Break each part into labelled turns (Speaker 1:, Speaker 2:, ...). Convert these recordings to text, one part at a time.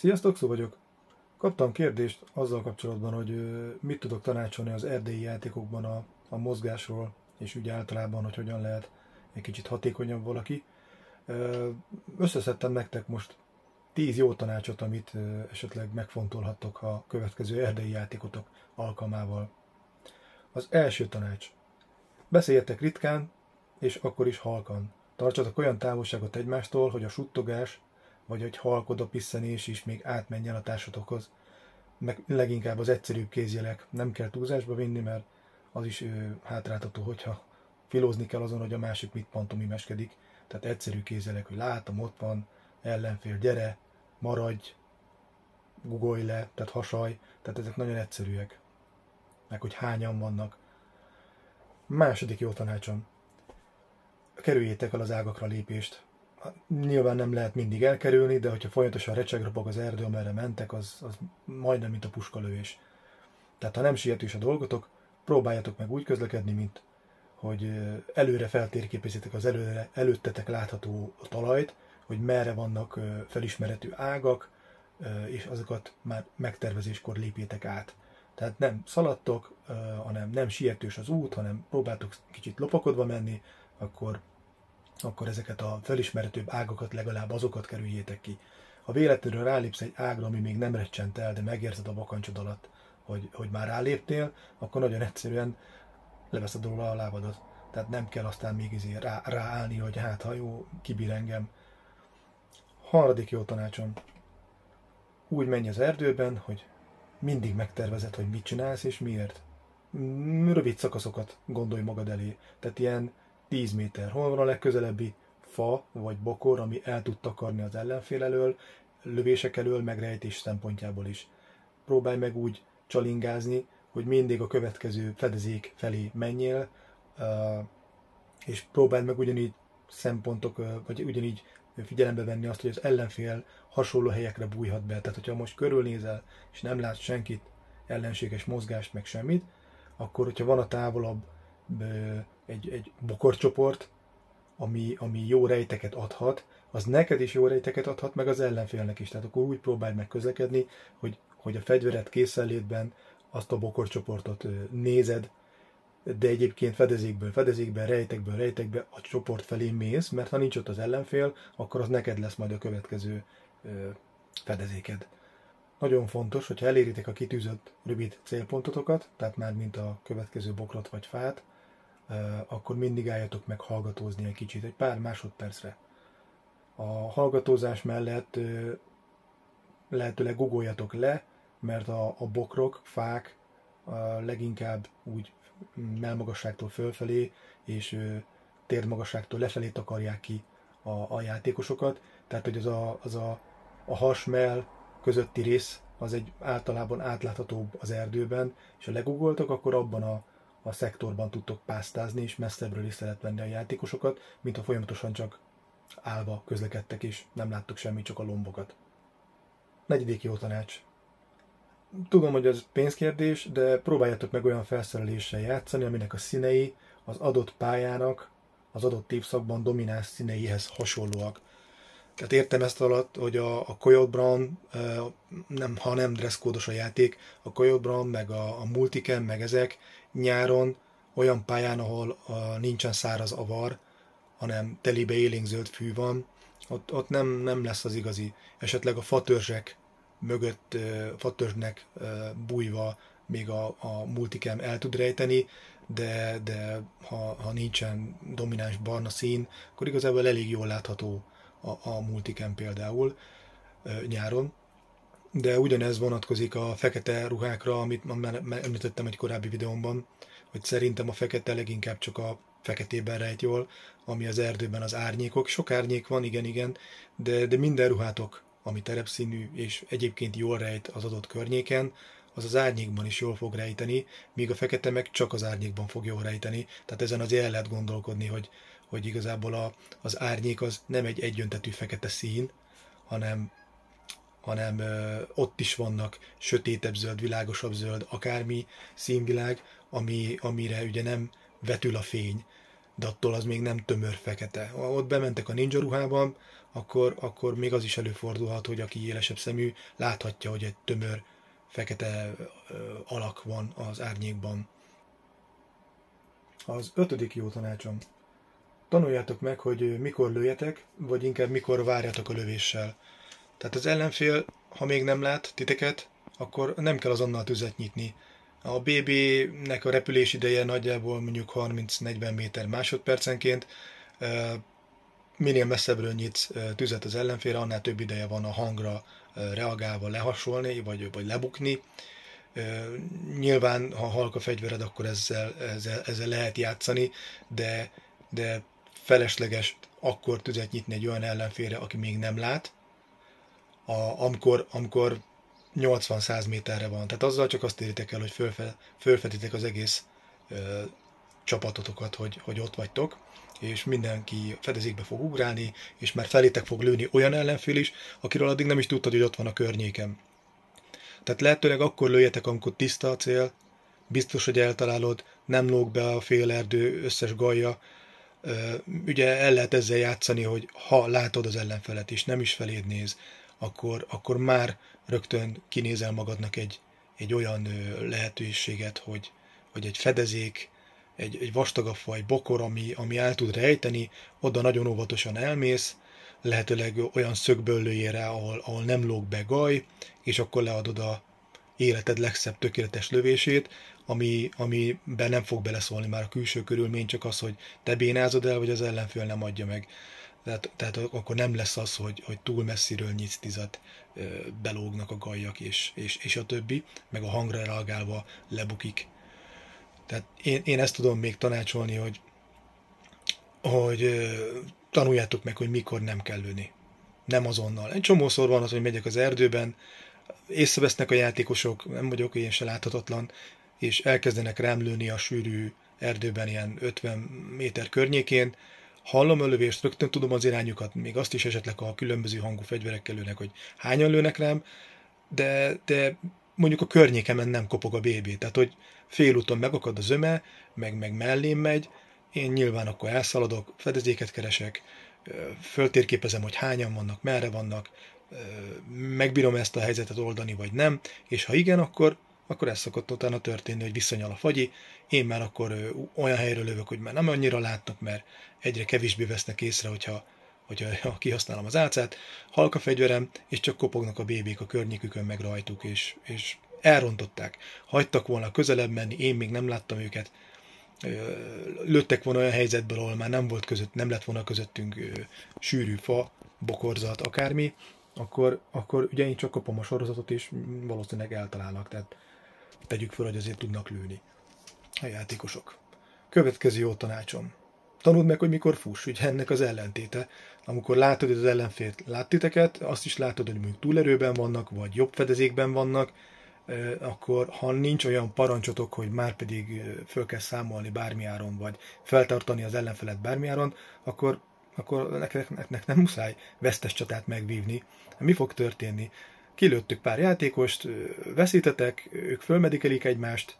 Speaker 1: Sziasztok, Szó vagyok. Kaptam kérdést azzal kapcsolatban, hogy mit tudok tanácsolni az erdélyi játékokban a, a mozgásról, és úgy általában, hogy hogyan lehet egy kicsit hatékonyabb valaki. Összeszedtem nektek most tíz jó tanácsot, amit esetleg megfontolhattok a következő erdei játékotok alkalmával. Az első tanács. Beszéljetek ritkán, és akkor is halkan. Tartsatok olyan távolságot egymástól, hogy a suttogás vagy egy halkodó pisszenés is még átmenjen a társatokhoz. Meg leginkább az egyszerűbb kézjelek nem kell túlzásba vinni, mert az is ő, hátráltató, hogyha filózni kell azon, hogy a másik mit pantomimeskedik. Tehát egyszerű kézjelek, hogy látom, ott van, ellenfél, gyere, maradj, gugolj le, tehát hasaj, tehát ezek nagyon egyszerűek. Meg hogy hányan vannak. Második jó tanácsom. Kerüljétek el az ágakra lépést nyilván nem lehet mindig elkerülni, de hogyha folyamatosan recsegrapog az erdő, amerre mentek, az, az majdnem, mint a puskalövés. Tehát ha nem sietős a dolgotok, próbáljatok meg úgy közlekedni, mint hogy előre feltérképezitek az előre, előttetek látható talajt, hogy merre vannak felismeretű ágak, és azokat már megtervezéskor lépjétek át. Tehát nem szaladtok, hanem nem sietős az út, hanem próbáltok kicsit lopakodva menni, akkor akkor ezeket a felismerhetőbb ágakat legalább azokat kerüljétek ki. Ha véletlenül rálépsz egy ágra, ami még nem recsent el, de megérzed a bakancsod alatt, hogy, hogy már ráléptél, akkor nagyon egyszerűen leveszed róla a lábadat. Tehát nem kell aztán még izé rá, ráállni, hogy hát ha jó, kibír engem. Harmadik jó tanácsom. Úgy menj az erdőben, hogy mindig megtervezed, hogy mit csinálsz és miért. Rövid szakaszokat gondolj magad elé. Tehát ilyen 10 méter. Hol van a legközelebbi fa vagy bokor, ami el tud takarni az ellenfél elől, lövések elől, megrejtés szempontjából is. Próbálj meg úgy csalingázni, hogy mindig a következő fedezék felé menjél, és próbáld meg ugyanígy szempontok, vagy ugyanígy figyelembe venni azt, hogy az ellenfél hasonló helyekre bújhat be. Tehát, hogyha most körülnézel, és nem látsz senkit, ellenséges mozgást, meg semmit, akkor, hogyha van a távolabb egy, egy bokorcsoport, ami, ami jó rejteket adhat, az neked is jó rejteket adhat, meg az ellenfélnek is. Tehát akkor úgy próbálj meg közlekedni, hogy, hogy a fegyveret készenlétben azt a bokorcsoportot nézed, de egyébként fedezékből, fedezékben, rejtekből, rejtekbe a csoport felé mész, mert ha nincs ott az ellenfél, akkor az neked lesz majd a következő fedezéked. Nagyon fontos, hogyha eléritek a kitűzött rövid célpontotokat, tehát már mint a következő bokrot vagy fát, akkor mindig álljatok meg hallgatózni egy kicsit, egy pár másodpercre. A hallgatózás mellett lehetőleg gugoljatok le, mert a, a bokrok, fák a leginkább úgy melmagasságtól fölfelé és térdmagasságtól lefelé takarják ki a, a játékosokat. Tehát, hogy az a, az a, a hasmell közötti rész az egy általában átláthatóbb az erdőben, és ha legugoltok, akkor abban a, a szektorban tudtok pásztázni, és messzebbről is szeret venni a játékosokat, mint ha folyamatosan csak állva közlekedtek, és nem láttok semmit, csak a lombokat. Negyedik jó tanács. Tudom, hogy ez pénzkérdés, de próbáljátok meg olyan felszereléssel játszani, aminek a színei az adott pályának, az adott évszakban domináns színeihez hasonlóak. Tehát értem ezt alatt, hogy a, a Coyote Brown, nem, ha nem dresszkódos a játék, a Coyote Brown, meg a, a Multiken, meg ezek nyáron olyan pályán, ahol a, nincsen száraz avar, hanem telibe élénkzöld fű van, ott, ott nem, nem lesz az igazi. Esetleg a fatörzsek mögött, fatörzsnek bújva még a, a multikem el tud rejteni, de, de ha, ha nincsen domináns barna szín, akkor igazából elég jól látható a, a multikem például nyáron. De ugyanez vonatkozik a fekete ruhákra, amit említettem egy korábbi videómban, hogy szerintem a fekete leginkább csak a feketében rejt jól, ami az erdőben az árnyékok. Sok árnyék van, igen, igen, de, de minden ruhátok, ami terepszínű és egyébként jól rejt az adott környéken, az az árnyékban is jól fog rejteni, míg a fekete meg csak az árnyékban fog jól rejteni. Tehát ezen azért el lehet gondolkodni, hogy, hogy igazából a, az árnyék az nem egy egyöntetű fekete szín, hanem, hanem ott is vannak sötétebb zöld, világosabb zöld, akármi színvilág, ami, amire ugye nem vetül a fény, de attól az még nem tömör fekete. Ha ott bementek a ninja ruhában, akkor, akkor még az is előfordulhat, hogy aki élesebb szemű, láthatja, hogy egy tömör fekete alak van az árnyékban. Az ötödik jó tanácsom. Tanuljátok meg, hogy mikor lőjetek, vagy inkább mikor várjatok a lövéssel. Tehát az ellenfél, ha még nem lát titeket, akkor nem kell azonnal tüzet nyitni. A BB-nek a repülés ideje nagyjából mondjuk 30-40 méter másodpercenként. Minél messzebbről nyitsz tüzet az ellenfélre, annál több ideje van a hangra reagálva lehasolni, vagy, vagy lebukni. Nyilván, ha halk a fegyvered, akkor ezzel, ezzel, ezzel lehet játszani, de, de felesleges akkor tüzet nyitni egy olyan ellenfélre, aki még nem lát, a, amikor, amikor 80-100 méterre van. Tehát azzal csak azt éritek el, hogy fölfe, fölfeditek az egész ö, csapatotokat, hogy, hogy ott vagytok, és mindenki fedezékbe fog ugrálni, és már felétek fog lőni olyan ellenfél is, akiről addig nem is tudtad, hogy ott van a környéken. Tehát lehetőleg akkor lőjetek, amikor tiszta a cél, biztos, hogy eltalálod, nem lóg be a félerdő összes gajja. Ugye el lehet ezzel játszani, hogy ha látod az ellenfelet is, nem is feléd néz, akkor, akkor már rögtön kinézel magadnak egy, egy olyan lehetőséget, hogy, hogy egy fedezék, egy, egy vastagabb faj bokor, ami, ami el tud rejteni, oda nagyon óvatosan elmész, lehetőleg olyan szögből lőjél rá, ahol, ahol nem lóg be gaj, és akkor leadod a életed legszebb tökéletes lövését, ami, amiben nem fog beleszólni már a külső körülmény, csak az, hogy te bénázod el, vagy az ellenfél nem adja meg. Tehát, tehát akkor nem lesz az, hogy, hogy túl messziről nyitsz tizet, belógnak a gajak, és, és, és a többi, meg a hangra reagálva lebukik. Tehát én, én ezt tudom még tanácsolni, hogy, hogy tanuljátok meg, hogy mikor nem kell lőni. Nem azonnal. Egy csomószor van az, hogy megyek az erdőben, észrevesznek a játékosok, nem vagyok ilyen se láthatatlan, és elkezdenek rám lőni a sűrű erdőben ilyen 50 méter környékén, hallom a lövést, rögtön tudom az irányukat, még azt is esetleg, ha a különböző hangú fegyverekkel lőnek, hogy hányan lőnek rám, de, de mondjuk a környékemen nem kopog a BB, tehát hogy félúton megakad az öme, meg, meg mellém megy, én nyilván akkor elszaladok, fedezéket keresek, föltérképezem, hogy hányan vannak, merre vannak, megbírom ezt a helyzetet oldani, vagy nem, és ha igen, akkor, akkor ez szokott utána történni, hogy visszanyal a fagyi, én már akkor olyan helyről lövök, hogy már nem annyira látnak, mert egyre kevésbé vesznek észre, hogyha, hogyha kihasználom az álcát, halka fegyverem, és csak kopognak a bébék a környékükön meg rajtuk, és, és elrontották. Hagytak volna közelebb menni, én még nem láttam őket, lőttek volna olyan helyzetből, ahol már nem volt között, nem lett volna közöttünk sűrű fa, bokorzat, akármi, akkor, akkor ugye én csak kapom a sorozatot, és valószínűleg eltalálnak, tehát tegyük fel, hogy azért tudnak lőni a játékosok. Következő jó tanácsom. Tanuld meg, hogy mikor fuss, ugye ennek az ellentéte. Amikor látod, hogy az ellenfélt lát titeket, azt is látod, hogy mondjuk túlerőben vannak, vagy jobb fedezékben vannak, akkor ha nincs olyan parancsotok, hogy már pedig föl kell számolni bármiáron, vagy feltartani az ellenfelet bármiáron, akkor, akkor nektek, nektek nem muszáj vesztes csatát megvívni. Mi fog történni? Kilőttük pár játékost, veszítetek, ők fölmedikelik egymást,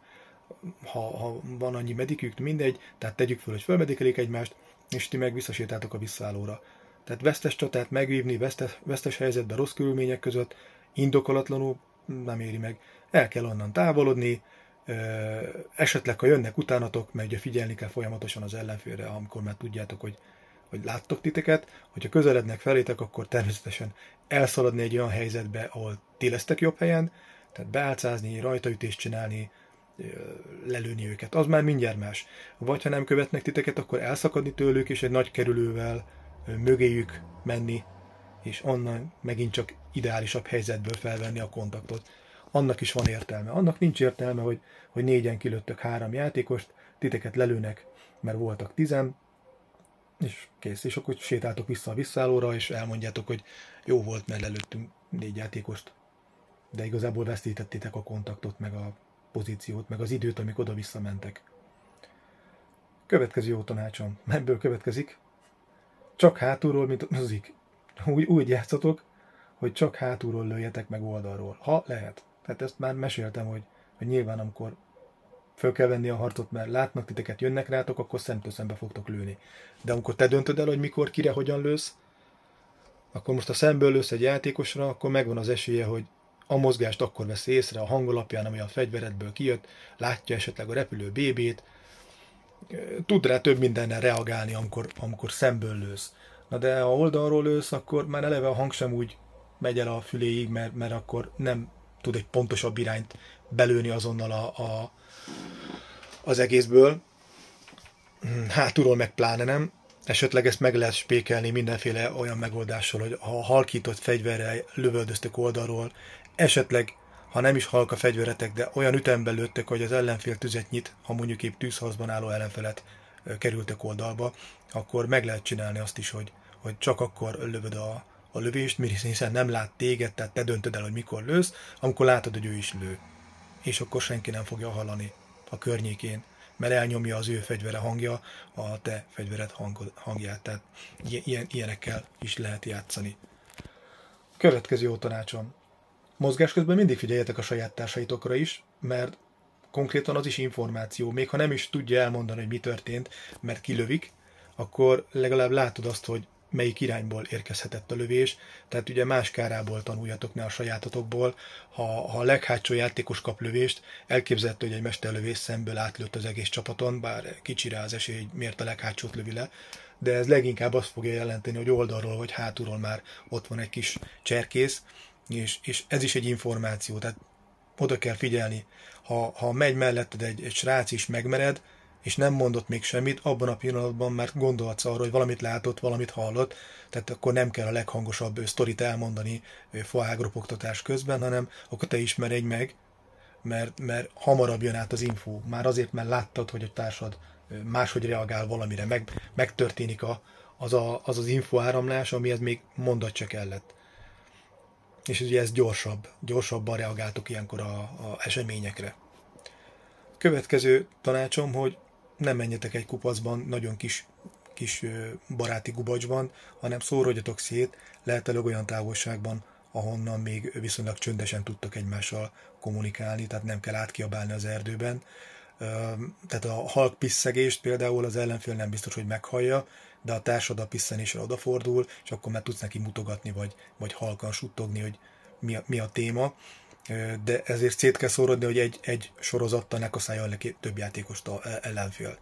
Speaker 1: ha, ha van annyi medikük, mindegy, tehát tegyük föl, hogy fölmedikelik egymást, és ti meg visszasétáltok a visszaállóra. Tehát vesztes csatát megvívni, vesztes, vesztes helyzetben, rossz körülmények között, indokolatlanul nem éri meg. El kell onnan távolodni, esetleg, ha jönnek utánatok, mert ugye figyelni kell folyamatosan az ellenfélre, amikor már tudjátok, hogy, hogy láttok titeket, hogyha közelednek felétek, akkor természetesen elszaladni egy olyan helyzetbe, ahol ti lesztek jobb helyen, tehát beálcázni, rajtaütést csinálni, lelőni őket. Az már mindjárt más. Vagy ha nem követnek titeket, akkor elszakadni tőlük, és egy nagy kerülővel mögéjük menni, és onnan megint csak ideálisabb helyzetből felvenni a kontaktot. Annak is van értelme. Annak nincs értelme, hogy, hogy négyen kilőttök három játékost, titeket lelőnek, mert voltak tizen, és kész. És akkor sétáltok vissza a visszállóra, és elmondjátok, hogy jó volt, mert lelőttünk négy játékost, de igazából vesztítettétek a kontaktot, meg a pozíciót, meg az időt, amik oda-vissza mentek. Következő jó tanácsom. Ebből következik. Csak hátulról, mint mozik. Úgy, úgy játszatok, hogy csak hátulról lőjetek meg oldalról. Ha lehet. Tehát ezt már meséltem, hogy, hogy nyilván amikor föl kell venni a harcot, mert látnak titeket, jönnek rátok, akkor szemtől szembe fogtok lőni. De amikor te döntöd el, hogy mikor, kire, hogyan lősz, akkor most a szemből lősz egy játékosra, akkor megvan az esélye, hogy a mozgást akkor vesz észre a hang alapján, ami a fegyveredből kijött, látja esetleg a repülő bébét, tud rá több mindennel reagálni, amikor, amikor szemből lősz. Na de ha oldalról lősz, akkor már eleve a hang sem úgy megy el a füléig, mert, mert akkor nem tud egy pontosabb irányt belőni azonnal a, a, az egészből. Hátulról meg pláne nem. Esetleg ezt meg lehet spékelni mindenféle olyan megoldással, hogy ha halkított fegyverrel lövöldöztök oldalról, esetleg, ha nem is halk a fegyveretek, de olyan ütemben lőttek, hogy az ellenfél tüzet nyit, ha mondjuk épp tűzharcban álló ellenfelet kerültek oldalba, akkor meg lehet csinálni azt is, hogy, hogy csak akkor lövöd a, a lövést, hiszen nem lát téged, tehát te döntöd el, hogy mikor lősz, amikor látod, hogy ő is lő. És akkor senki nem fogja hallani a környékén, mert elnyomja az ő fegyvere hangja a te fegyvered hangját. Tehát ilyen, ilyenekkel is lehet játszani. Következő jó tanácsom. Mozgás közben mindig figyeljetek a saját társaitokra is, mert konkrétan az is információ, még ha nem is tudja elmondani, hogy mi történt, mert kilövik, akkor legalább látod azt, hogy melyik irányból érkezhetett a lövés, tehát ugye más kárából tanuljatok, ne a sajátotokból. Ha, ha a leghátsó játékos kap lövést, elképzelhető, hogy egy mesterlövés szemből átlőtt az egész csapaton, bár kicsire az esély, hogy miért a leghátsót lövi le, de ez leginkább azt fogja jelenteni, hogy oldalról vagy hátulról már ott van egy kis cserkész, és, és ez is egy információ, tehát oda kell figyelni. Ha, ha megy melletted egy, egy srác is megmered, és nem mondott még semmit, abban a pillanatban már gondolhatsz arra, hogy valamit látott, valamit hallott, tehát akkor nem kell a leghangosabb sztorit elmondani faágropogtatás közben, hanem akkor te ismeredj meg, mert, mert hamarabb jön át az info. Már azért, mert láttad, hogy a társad máshogy reagál valamire, meg, megtörténik a, az, a, az az info áramlás, amihez még mondat csak kellett. És ugye ez gyorsabb, gyorsabban reagáltok ilyenkor a, a eseményekre. Következő tanácsom, hogy nem menjetek egy kupacban, nagyon kis, kis baráti gubacsban, hanem szórodjatok szét, lehetőleg olyan távolságban, ahonnan még viszonylag csöndesen tudtok egymással kommunikálni, tehát nem kell átkiabálni az erdőben. Tehát a halk piszegést például az ellenfél nem biztos, hogy meghallja, de a társad a piszcenésre odafordul, és akkor már tudsz neki mutogatni, vagy, vagy halkan suttogni, hogy mi a, mi a téma de ezért szét kell szórodni, hogy egy, egy sorozattal ne kaszáljon le több játékost a e, ellenfél.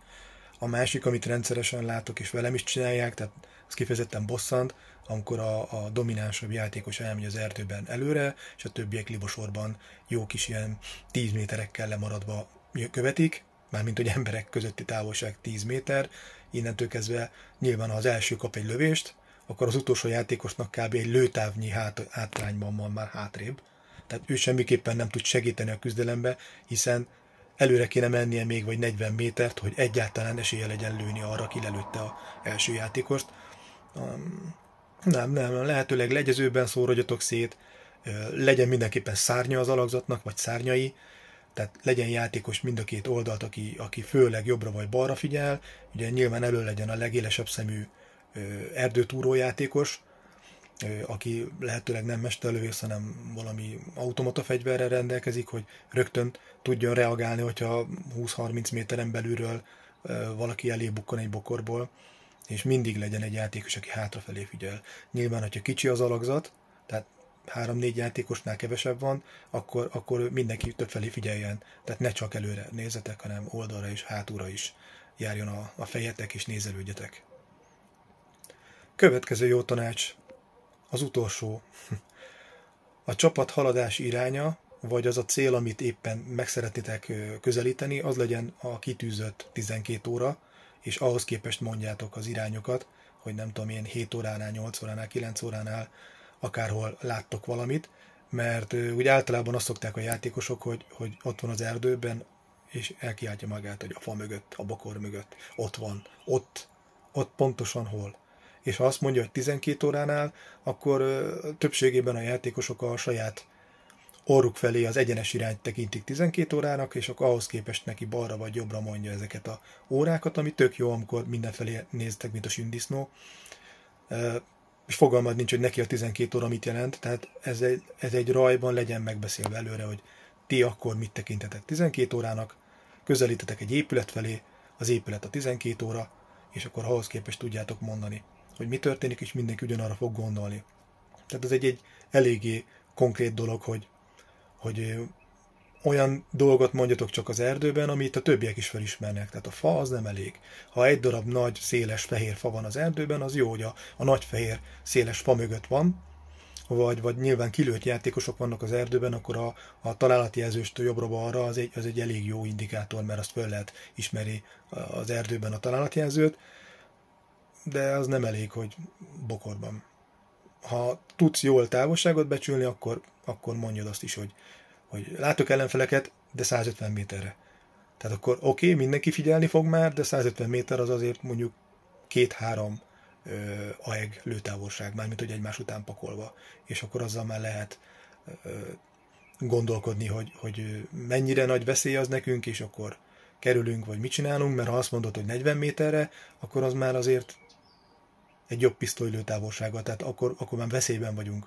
Speaker 1: A másik, amit rendszeresen látok, és velem is csinálják, tehát ez kifejezetten bosszant, amikor a, a dominánsabb játékos elmegy az erdőben előre, és a többiek libosorban jó kis ilyen 10 méterekkel lemaradva követik, mármint hogy emberek közötti távolság 10 méter, innentől kezdve nyilván ha az első kap egy lövést, akkor az utolsó játékosnak kb. egy lőtávnyi hát, hátrányban van már hátrébb, tehát ő semmiképpen nem tud segíteni a küzdelembe, hiszen előre kéne mennie még vagy 40 métert, hogy egyáltalán esélye legyen lőni arra, aki lelőtte a első játékost. Nem, nem, lehetőleg legyezőben szórodjatok szét, legyen mindenképpen szárnya az alakzatnak, vagy szárnyai, tehát legyen játékos mind a két oldalt, aki, aki főleg jobbra vagy balra figyel, ugye nyilván elő legyen a legélesebb szemű erdőtúró játékos, aki lehetőleg nem mesterlövész, hanem valami automata fegyverrel rendelkezik, hogy rögtön tudjon reagálni, hogyha 20-30 méteren belülről valaki elé bukkon egy bokorból, és mindig legyen egy játékos, aki hátrafelé figyel. Nyilván, hogyha kicsi az alakzat, tehát három-négy játékosnál kevesebb van, akkor, akkor mindenki többfelé figyeljen. Tehát ne csak előre nézzetek, hanem oldalra és hátulra is járjon a, a fejetek és nézelődjetek. Következő jó tanács, az utolsó. A csapat haladás iránya, vagy az a cél, amit éppen meg szeretnétek közelíteni, az legyen a kitűzött 12 óra, és ahhoz képest mondjátok az irányokat, hogy nem tudom én 7 óránál, 8 óránál, 9 óránál akárhol láttok valamit, mert úgy általában azt szokták a játékosok, hogy, hogy ott van az erdőben, és elkiáltja magát, hogy a fa mögött, a bokor mögött, ott van, ott, ott pontosan hol és ha azt mondja, hogy 12 óránál, akkor többségében a játékosok a saját orruk felé az egyenes irányt tekintik 12 órának, és akkor ahhoz képest neki balra vagy jobbra mondja ezeket a órákat, ami tök jó, amikor mindenfelé néztek, mint a sündisznó. És fogalmad nincs, hogy neki a 12 óra mit jelent, tehát ez egy, ez egy rajban legyen megbeszélve előre, hogy ti akkor mit tekintetek 12 órának, közelítetek egy épület felé, az épület a 12 óra, és akkor ahhoz képest tudjátok mondani, hogy mi történik, és mindenki ugyanarra fog gondolni. Tehát ez egy, egy eléggé konkrét dolog, hogy, hogy olyan dolgot mondjatok csak az erdőben, amit a többiek is felismernek. Tehát a fa az nem elég. Ha egy darab nagy, széles, fehér fa van az erdőben, az jó, hogy a, a nagy, fehér, széles fa mögött van, vagy, vagy nyilván kilőtt játékosok vannak az erdőben, akkor a, a találati jelzőstől jobbra-balra az egy, az egy elég jó indikátor, mert azt föl lehet ismeri az erdőben a találatjelzőt, de az nem elég, hogy bokorban. Ha tudsz jól távolságot becsülni, akkor, akkor mondjad azt is, hogy, hogy látok ellenfeleket, de 150 méterre. Tehát akkor oké, okay, mindenki figyelni fog már, de 150 méter az azért mondjuk két-három AEG lőtávolság, mármint hogy egymás után pakolva, és akkor azzal már lehet ö, gondolkodni, hogy, hogy mennyire nagy veszély az nekünk, és akkor kerülünk, vagy mit csinálunk, mert ha azt mondod, hogy 40 méterre, akkor az már azért egy jobb pisztolylőtávolsága, tehát akkor, akkor már veszélyben vagyunk.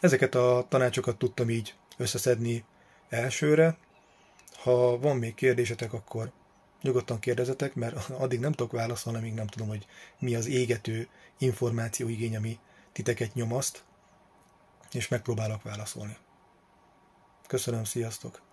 Speaker 1: Ezeket a tanácsokat tudtam így összeszedni elsőre. Ha van még kérdésetek, akkor nyugodtan kérdezetek, mert addig nem tudok válaszolni, amíg nem tudom, hogy mi az égető információigény, ami titeket nyomaszt, és megpróbálok válaszolni. Köszönöm, sziasztok!